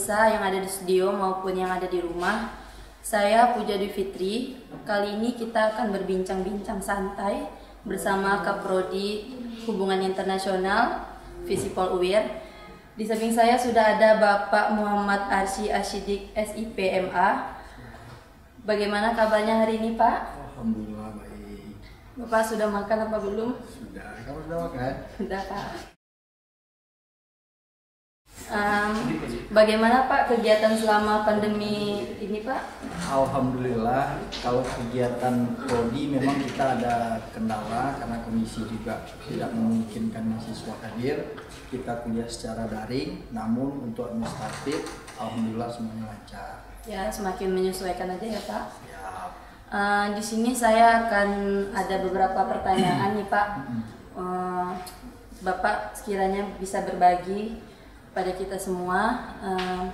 permisa yang ada di studio maupun yang ada di rumah. Saya Puja Dwi Fitri. Kali ini kita akan berbincang-bincang santai bersama Kaprodi Hubungan Internasional Visipol UIR. Di samping saya sudah ada Bapak Muhammad Arsy Asyidik SIPMA. Bagaimana kabarnya hari ini Pak? Alhamdulillah baik. Bapak sudah makan apa belum? Sudah, kamu sudah makan? Sudah Pak. Em, bagaimana Pak kegiatan selama pandemi ini Pak? Alhamdulillah, kalau kegiatan prodi memang kita ada kendala karena komisi juga tidak memungkinkan mahasiswa hadir. Kita kuliah secara daring, namun untuk administratif, alhamdulillah semuanya lancar. Ya semakin menyesuaikan aja ya Pak. Ya, Eh, di sini saya akan ada beberapa pertanyaan nih Pak. Eh, Bapak sekiranya bisa berbagi pada kita semua. eh,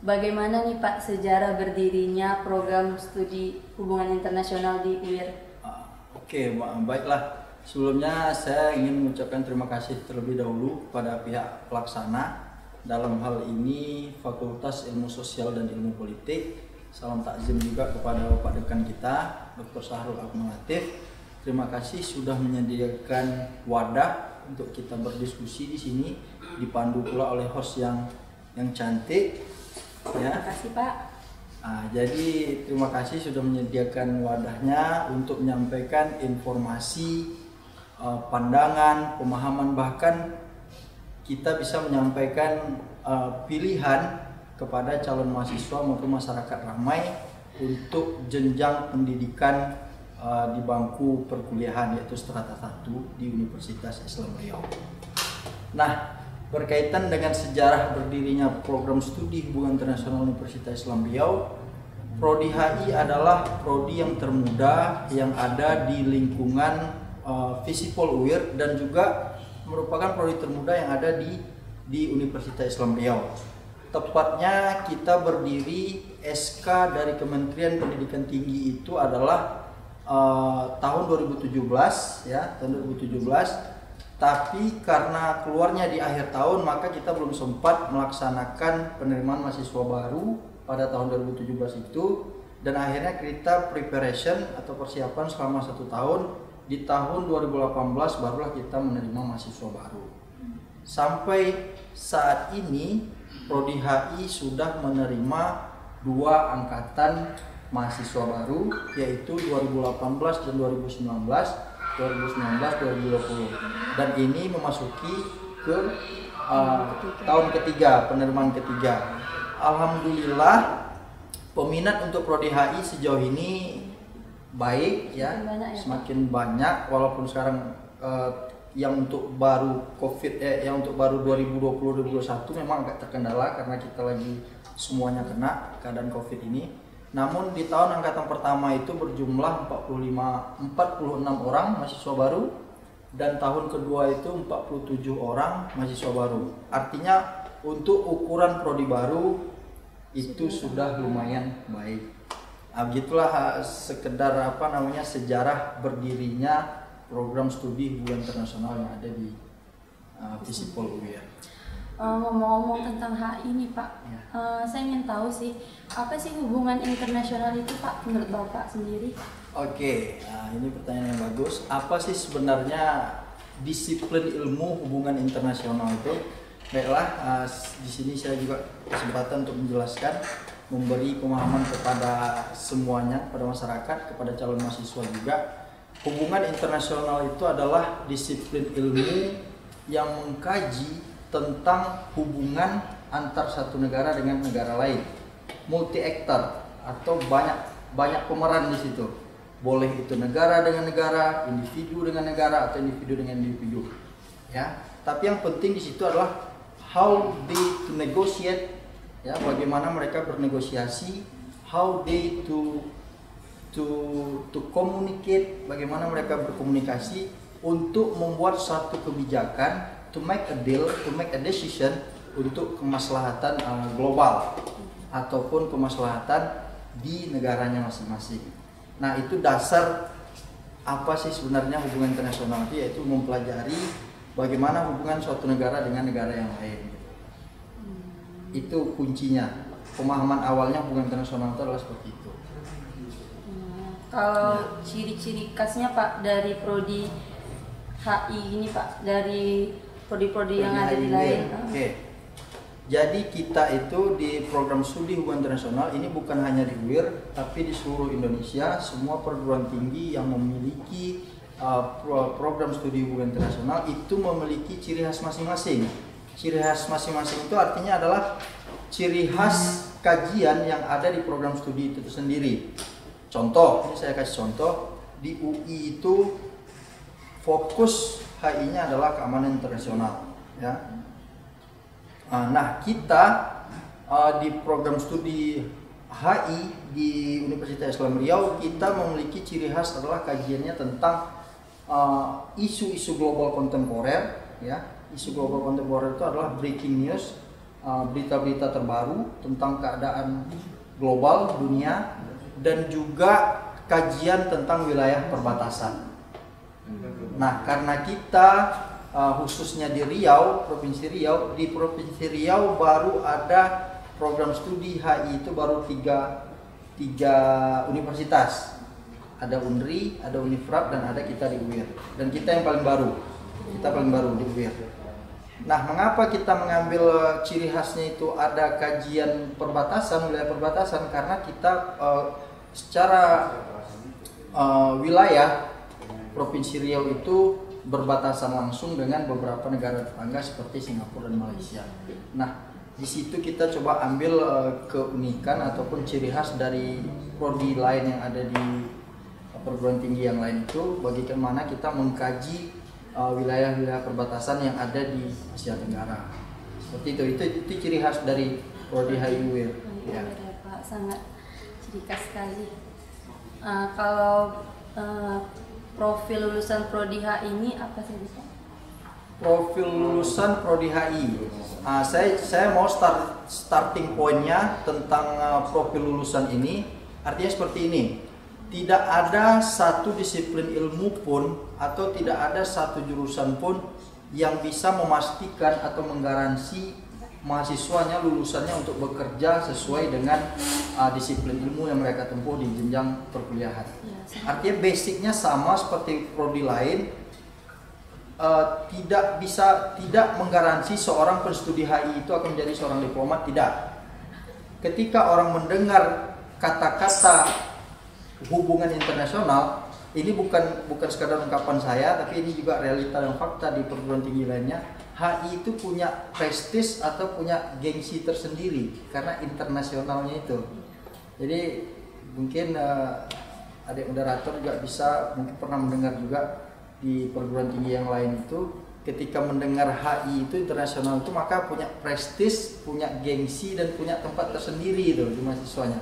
bagaimana nih Pak sejarah berdirinya program studi hubungan internasional di UIR? ah, oke, ba- baiklah. Sebelumnya saya ingin mengucapkan terima kasih terlebih dahulu pada pihak pelaksana dalam hal ini Fakultas Ilmu Sosial dan Ilmu Politik. Salam takzim juga kepada Bapak Dekan kita, Dr. Sahrul Akmalatif. Terima kasih sudah menyediakan wadah untuk kita berdiskusi di sini, dipandu pula oleh host yang yang cantik, ya. Terima kasih Pak. Ah, jadi terima kasih sudah menyediakan wadahnya untuk menyampaikan informasi, eh, pandangan, pemahaman bahkan kita bisa menyampaikan eh, pilihan kepada calon mahasiswa maupun masyarakat ramai untuk jenjang pendidikan eh, di bangku perkuliahan yaitu strata 1 di Universitas Islam Riau. Nah, berkaitan dengan sejarah berdirinya program studi hubungan internasional Universitas Islam Riau, Prodi HI adalah prodi yang termuda yang ada di lingkungan uh, Visipol UIR dan juga merupakan prodi termuda yang ada di di Universitas Islam Riau. Tepatnya kita berdiri SK dari Kementerian Pendidikan Tinggi itu adalah uh, tahun 2017 ya, tahun 2017 tapi karena keluarnya di akhir tahun maka kita belum sempat melaksanakan penerimaan mahasiswa baru pada tahun 2017 itu. Dan akhirnya kita preparation atau persiapan selama satu tahun. Di tahun 2018 barulah kita menerima mahasiswa baru. Sampai saat ini Prodi HI sudah menerima dua angkatan mahasiswa baru yaitu 2018 dan 2019 2019 2020 dan ini memasuki ke uh, tahun ketiga penerimaan ketiga. Alhamdulillah peminat untuk prodi HI sejauh ini baik ya. Semakin banyak ya, semakin banyak walaupun sekarang uh, yang untuk baru covid eh, yang untuk baru 2020 2021 memang agak terkendala karena kita lagi semuanya kena keadaan covid ini namun di tahun angkatan pertama itu berjumlah 45 46 orang mahasiswa baru dan tahun kedua itu 47 orang mahasiswa baru. Artinya untuk ukuran prodi baru itu sudah lumayan baik. Nah, begitulah ah, sekedar apa namanya sejarah berdirinya program studi hubungan internasional yang ada di uh, Visipol UIR. Eh, ngomong-ngomong tentang HI nih Pak, Ya. eh, saya ingin tahu sih apa sih hubungan internasional itu Pak menurut Bapak sendiri? Oke, nah ini pertanyaan yang bagus. Apa sih sebenarnya disiplin ilmu hubungan internasional itu? Baiklah, ah, s- di sini saya juga kesempatan untuk menjelaskan, memberi pemahaman kepada semuanya, kepada masyarakat, kepada calon mahasiswa juga. Hubungan internasional itu adalah disiplin ilmu yang mengkaji tentang hubungan antar satu negara dengan negara lain multi actor atau banyak banyak pemeran di situ. Boleh itu negara dengan negara, individu dengan negara atau individu dengan individu. Ya. Tapi yang penting di situ adalah how they to negotiate ya bagaimana mereka bernegosiasi, how they to to to communicate, bagaimana mereka berkomunikasi untuk membuat suatu kebijakan, to make a deal, to make a decision untuk kemaslahatan uh, global ataupun kemaslahatan di negaranya masing-masing. Nah, itu dasar apa sih sebenarnya hubungan internasional itu yaitu mempelajari bagaimana hubungan suatu negara dengan negara yang lain. Itu kuncinya. Pemahaman awalnya hubungan internasional itu adalah seperti itu. Hmm, Kalau ciri-ciri khasnya Pak dari prodi HI ini Pak dari prodi-prodi yang ada di lain. HIW. Oke. Jadi kita itu di program studi hubungan internasional ini bukan hanya di UIR, tapi di seluruh Indonesia semua perguruan tinggi yang memiliki uh, pro- program studi hubungan internasional itu memiliki ciri khas masing-masing. Ciri khas masing-masing itu artinya adalah ciri khas kajian yang ada di program studi itu sendiri. Contoh, ini saya kasih contoh di UI itu fokus HI-nya adalah keamanan internasional, ya. Ah, Nah, kita ah, di program studi HI di Universitas Islam Riau kita memiliki ciri khas adalah kajiannya tentang ah, isu-isu global kontemporer, ya. Isu global kontemporer itu adalah breaking news, berita-berita terbaru tentang keadaan global dunia dan juga kajian tentang wilayah perbatasan. Nah, karena kita uh, khususnya di Riau, Provinsi Riau, di Provinsi Riau baru ada program studi HI itu baru tiga, tiga universitas. Ada UNRI, ada Unifrap, dan ada kita di UIR. Dan kita yang paling baru, kita paling baru di UIR. Nah, mengapa kita mengambil ciri khasnya itu ada kajian perbatasan, wilayah perbatasan? Karena kita uh, secara uh, wilayah Provinsi Riau itu berbatasan langsung dengan beberapa negara tetangga seperti Singapura dan Malaysia. Nah, di situ kita coba ambil eh, keunikan ataupun ciri khas dari prodi lain yang ada di perguruan tinggi yang lain itu bagaimana kita mengkaji eh, wilayah-wilayah perbatasan yang ada di Asia Tenggara. Seperti itu. Itu, itu ciri khas dari prodi HIUIR. Ya. Ya. Pak, sangat ciri khas sekali. Eh, kalau eh, profil lulusan prodi HI ini apa saja Pak? profil lulusan prodi HI. Ah, saya saya mau start starting pointnya tentang ah, profil lulusan ini. Artinya seperti ini. Tidak ada satu disiplin ilmu pun atau tidak ada satu jurusan pun yang bisa memastikan atau menggaransi mahasiswanya lulusannya untuk bekerja sesuai dengan ah, disiplin ilmu yang mereka tempuh di jenjang perkuliahan. Ya, Artinya basicnya sama seperti prodi lain, eh, tidak bisa tidak menggaransi seorang penstudi HI itu akan menjadi seorang diplomat tidak. Ketika orang mendengar kata-kata hubungan internasional, ini bukan bukan sekadar ungkapan saya, tapi ini juga realita dan fakta di perguruan tinggi lainnya. HI itu punya prestis atau punya gengsi tersendiri karena internasionalnya itu. Jadi mungkin eh, adik moderator juga bisa mungkin pernah mendengar juga di perguruan tinggi yang lain itu ketika mendengar HI itu internasional itu maka punya prestis, punya gengsi dan punya tempat tersendiri itu di mahasiswanya.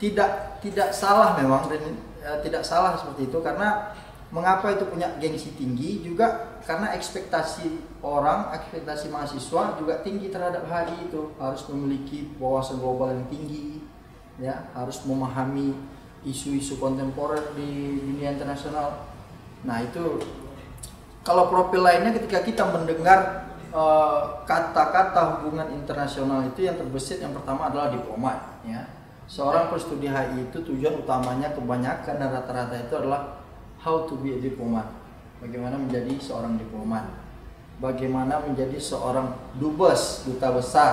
Tidak tidak salah memang dan eh, tidak salah seperti itu karena mengapa itu punya gengsi tinggi juga karena ekspektasi orang, ekspektasi mahasiswa juga tinggi terhadap HI itu harus memiliki wawasan global yang tinggi ya harus memahami isu-isu kontemporer di dunia internasional. Nah itu kalau profil lainnya ketika kita mendengar eh, kata-kata hubungan internasional itu yang terbesit yang pertama adalah diplomat ya. Seorang penstudi HI itu tujuan utamanya kebanyakan dan rata-rata itu adalah how to be a diplomat. Bagaimana menjadi seorang diplomat. Bagaimana menjadi seorang dubes, duta besar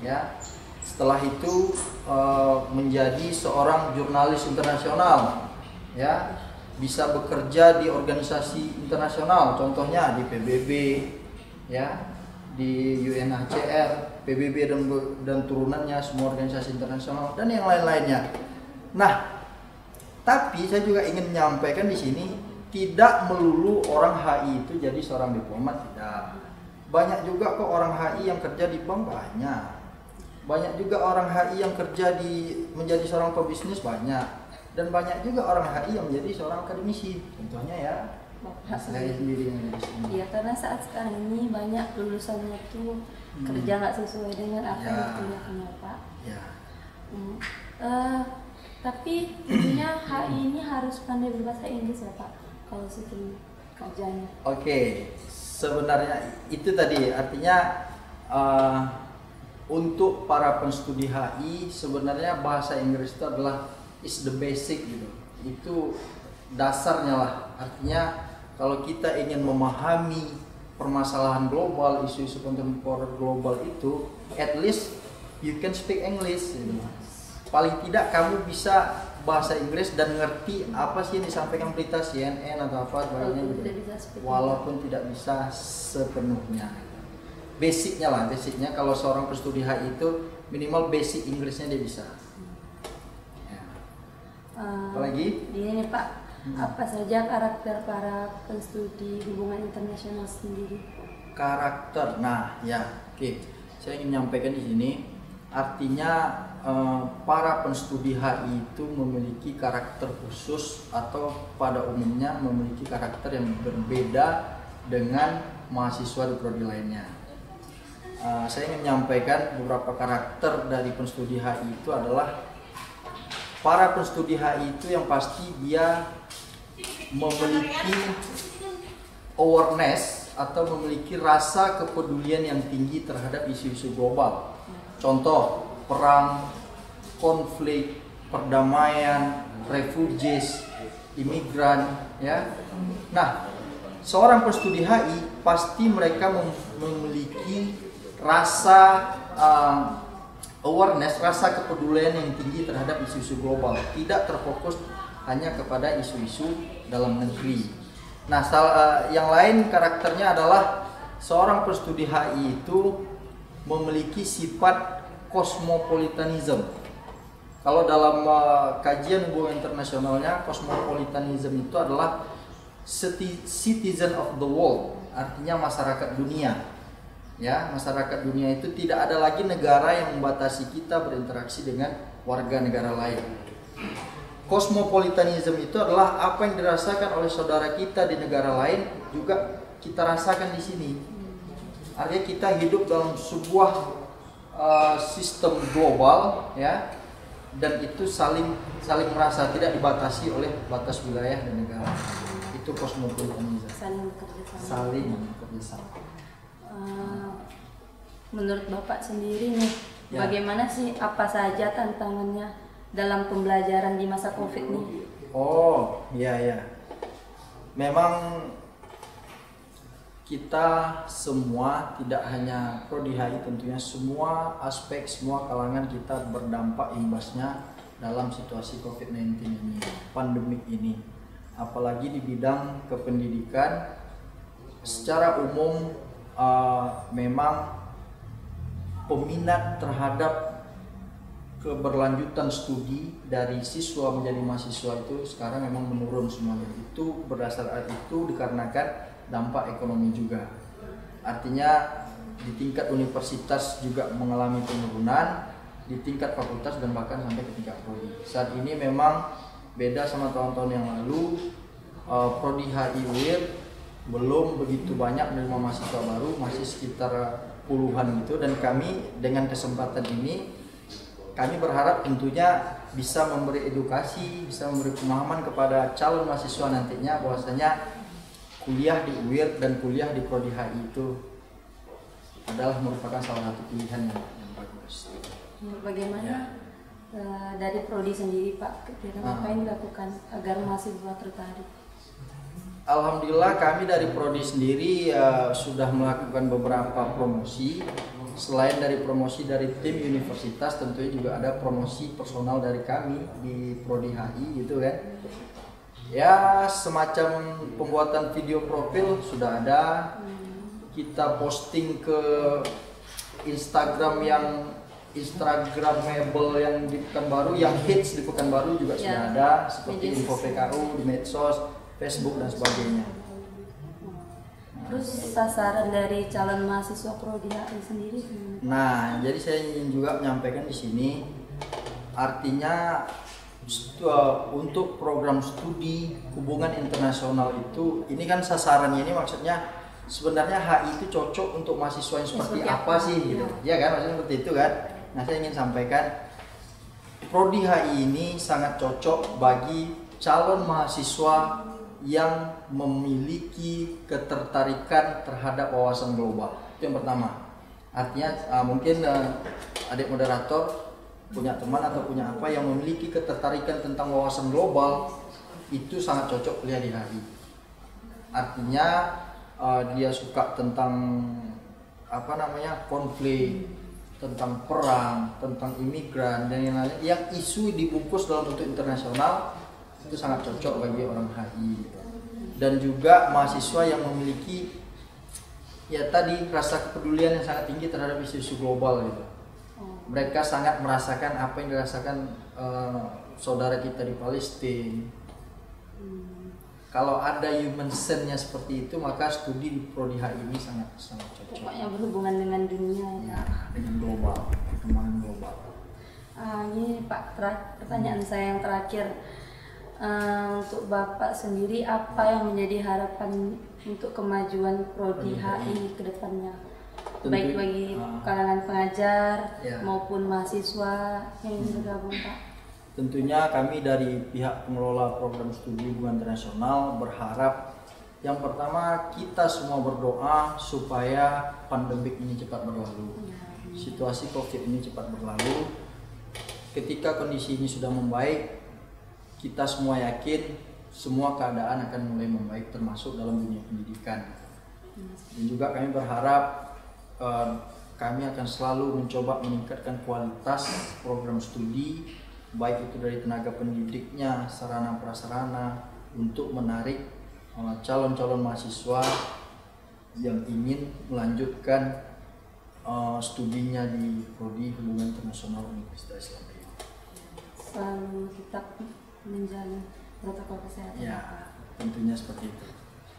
ya. Setelah itu eh, menjadi seorang jurnalis internasional ya bisa bekerja di organisasi internasional contohnya di PBB ya di UNHCR PBB dan dan turunannya semua organisasi internasional dan yang lain-lainnya nah tapi saya juga ingin menyampaikan di sini tidak melulu orang HI itu jadi seorang diplomat tidak banyak juga kok orang HI yang kerja di bank banyak banyak juga orang HI yang kerja di menjadi seorang pebisnis banyak dan banyak juga orang HI yang menjadi seorang akademisi contohnya ya saya sendiri yang di sini Iya karena saat sekarang ini banyak lulusannya tuh Hmm. kerja nggak sesuai dengan apa Ya. yang dikuliahkannya Pak. ya Hmm. Eh, tapi tentunya HI ini harus pandai berbahasa Inggris ya Pak kalau sistem kerjanya. oke sebenarnya itu tadi artinya uh, untuk para penstudi HI sebenarnya bahasa Inggris itu adalah is the basic gitu itu dasarnya lah artinya kalau kita ingin memahami permasalahan global isu-isu kontemporer global itu at least you can speak English gitu. Paling tidak kamu bisa bahasa Inggris dan ngerti apa sih yang disampaikan berita CNN atau apa sebagainya gitu. walaupun tidak bisa sepenuhnya basicnya lah basicnya kalau seorang penstudi HI itu minimal basic Inggrisnya dia bisa ya. uh, apalagi ini nih Pak hmm. apa saja karakter para penstudi hubungan internasional sendiri karakter nah ya oke okay. saya ingin menyampaikan di sini artinya Eh, para penstudi HI itu memiliki karakter khusus atau pada umumnya memiliki karakter yang berbeda dengan mahasiswa di prodi lainnya. Uh, saya ingin menyampaikan beberapa karakter dari penstudi HI itu adalah para penstudi HI itu yang pasti dia memiliki awareness atau memiliki rasa kepedulian yang tinggi terhadap isu-isu global. Contoh, perang, konflik, perdamaian, refugees, imigran, ya. Nah, seorang penstudi HI pasti mereka memiliki rasa uh, awareness, rasa kepedulian yang tinggi terhadap isu-isu global, tidak terfokus hanya kepada isu-isu dalam negeri. Nah, sal, uh, yang lain karakternya adalah seorang penstudi HI itu memiliki sifat kosmopolitanism. Kalau dalam uh, kajian hubungan internasionalnya, kosmopolitanism itu adalah citizen of the world, artinya masyarakat dunia. Ya, masyarakat dunia itu tidak ada lagi negara yang membatasi kita berinteraksi dengan warga negara lain. Kosmopolitanism itu adalah apa yang dirasakan oleh saudara kita di negara lain juga kita rasakan di sini. Artinya kita hidup dalam sebuah uh, sistem global ya dan itu saling saling merasa tidak dibatasi oleh batas wilayah dan negara. Itu kosmopolitanisme. Saling kerjasama saling kerjasama uh, menurut bapak sendiri nih ya. bagaimana sih apa saja tantangannya dalam pembelajaran di masa covid nih? Oh iya ya. Memang kita semua tidak hanya prodi HI tentunya semua aspek semua kalangan kita berdampak imbasnya dalam situasi COVID-19 ini pandemik ini. Apalagi di bidang kependidikan secara umum uh, memang peminat terhadap keberlanjutan studi dari siswa menjadi mahasiswa itu sekarang memang menurun semuanya. Itu berdasarkan itu dikarenakan dampak ekonomi juga. Artinya di tingkat universitas juga mengalami penurunan, di tingkat fakultas dan bahkan sampai ke tingkat prodi. Saat ini memang beda sama tahun-tahun yang lalu, uh, prodi HI UIR belum begitu banyak menerima mahasiswa baru, masih sekitar puluhan gitu dan kami dengan kesempatan ini kami berharap tentunya bisa memberi edukasi, bisa memberi pemahaman kepada calon mahasiswa nantinya bahwasanya kuliah di UIR dan kuliah di Prodi HI itu adalah merupakan salah satu pilihan yang, bagus. Bagaimana ya. uh, dari Prodi sendiri Pak, kira uh. apa yang dilakukan agar mahasiswa tertarik? Alhamdulillah kami dari Prodi sendiri uh, sudah melakukan beberapa promosi. Selain dari promosi dari tim universitas, tentunya juga ada promosi personal dari kami di Prodi HI gitu kan ya semacam pembuatan video profil sudah ada kita posting ke Instagram yang Instagramable yang di Pekanbaru, yang hits di Pekanbaru juga ya. sudah ada seperti info PKU di medsos, Facebook dan sebagainya. Terus sasaran dari calon mahasiswa prodi HI sendiri? Nah, jadi saya ingin juga menyampaikan di sini, artinya uh, untuk program studi hubungan internasional itu ini kan sasarannya ini maksudnya sebenarnya HI itu cocok untuk mahasiswa yang seperti, seperti apa, apa sih gitu ya. ya kan maksudnya seperti itu kan nah saya ingin sampaikan prodi HI ini sangat cocok bagi calon mahasiswa yang memiliki ketertarikan terhadap wawasan global. Itu yang pertama. Artinya uh, mungkin uh, adik moderator punya teman atau punya apa yang memiliki ketertarikan tentang wawasan global itu sangat cocok kuliah di HI. Artinya uh, dia suka tentang apa namanya konflik, tentang perang, tentang imigran dan yang lain yang isu dibungkus dalam bentuk internasional itu sangat cocok bagi orang HI. Gitu. Dan juga mahasiswa yang memiliki ya tadi rasa kepedulian yang sangat tinggi terhadap isu-isu global gitu. Mereka sangat merasakan apa yang dirasakan uh, saudara kita di Palestina, kalau ada human sense-nya seperti itu maka studi di prodi HI ini sangat sangat cocok. Pokoknya berhubungan dengan dunia ya, dengan global, perkembangan global. Uh, ini Pak, pertanyaan hmm. saya yang terakhir uh, untuk Bapak sendiri apa yang menjadi harapan untuk kemajuan prodi HI ke depannya? Baik bagi uh, kalangan pengajar ya. maupun mahasiswa yang hmm. bergabung Pak. Tentunya kami dari pihak pengelola program studi hubungan internasional berharap yang pertama kita semua berdoa supaya pandemik ini cepat berlalu. Situasi Covid ini cepat berlalu. Ketika kondisi ini sudah membaik, kita semua yakin semua keadaan akan mulai membaik termasuk dalam dunia pendidikan. Dan juga kami berharap eh, kami akan selalu mencoba meningkatkan kualitas program studi baik itu dari tenaga pendidiknya, sarana prasarana untuk menarik uh, calon-calon mahasiswa yang ingin melanjutkan uh, studinya di prodi hubungan internasional Universitas Islam Selalu tetap menjalin protokol kesehatan. Ya, tentunya seperti itu.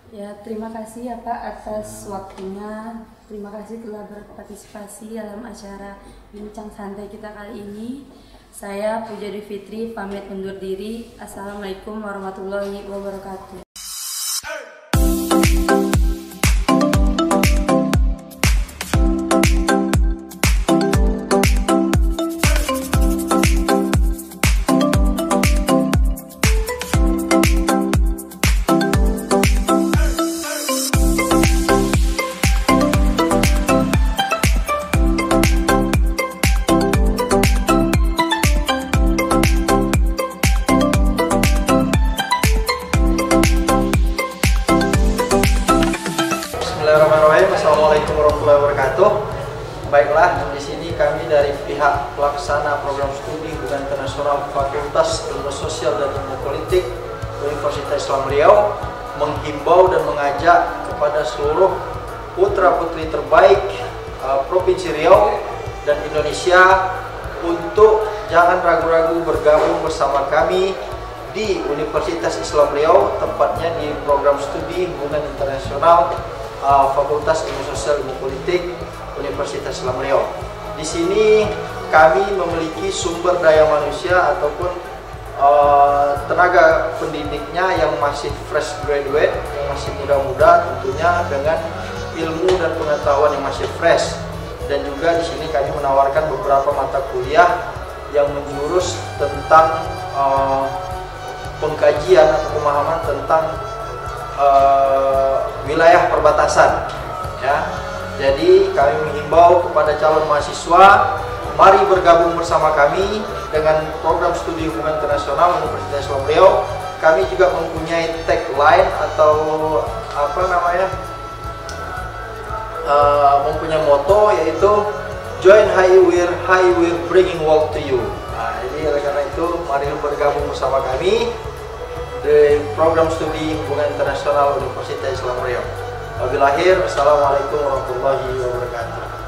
Ya, terima kasih ya Pak atas ya. waktunya. Terima kasih telah berpartisipasi dalam acara bincang santai kita kali ini. Saya Puja Fitri pamit undur diri. Assalamualaikum warahmatullahi wabarakatuh. Riau menghimbau dan mengajak kepada seluruh putra-putri terbaik uh, Provinsi Riau dan Indonesia untuk jangan ragu-ragu bergabung bersama kami di Universitas Islam Riau, tepatnya di program studi hubungan internasional uh, Fakultas Ilmu Sosial Ilmu Politik Universitas Islam Riau. Di sini kami memiliki sumber daya manusia ataupun uh, tenaga pendidiknya yang masih fresh graduate, yang masih muda-muda tentunya dengan ilmu dan pengetahuan yang masih fresh. Dan juga di sini kami menawarkan beberapa mata kuliah yang menjurus tentang uh, pengkajian atau pemahaman tentang uh, wilayah perbatasan ya jadi kami menghimbau kepada calon mahasiswa mari bergabung bersama kami dengan program studi hubungan internasional Universitas Islam Riau. Kami juga mempunyai tagline atau apa namanya? Uh, mempunyai moto yaitu Join Highway, Highway Bringing World to You. Nah, jadi oleh karena itu mari bergabung bersama kami di program studi hubungan internasional Universitas Islam Riau. Wabillahi Assalamualaikum warahmatullahi wabarakatuh.